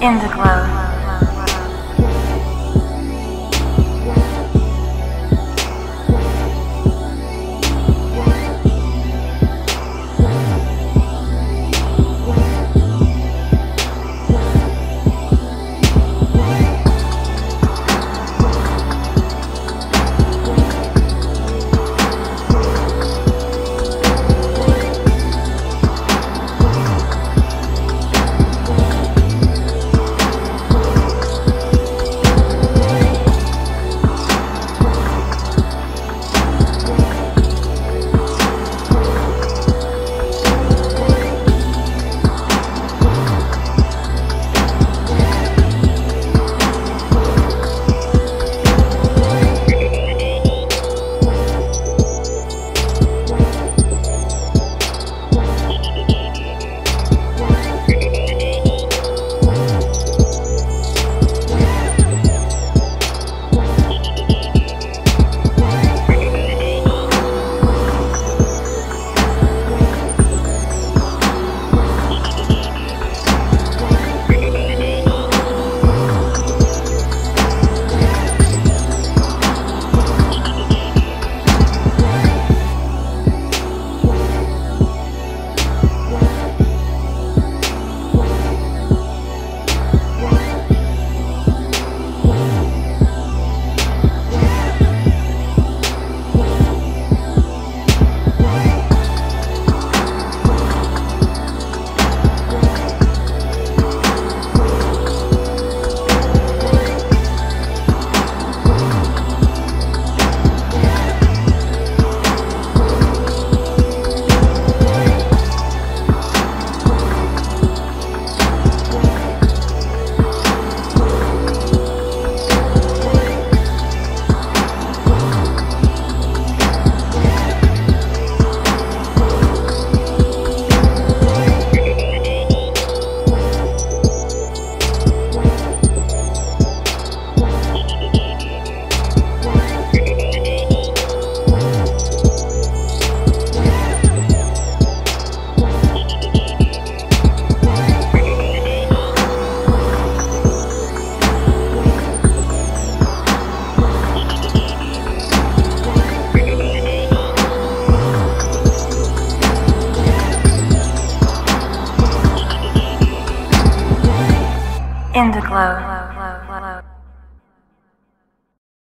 in the